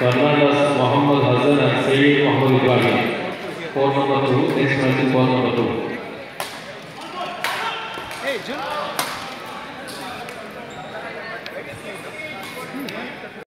Mohammed Hassan and Saeed Mohammed Ibrahim. Court number two, next match is court number two. Hey, Jun.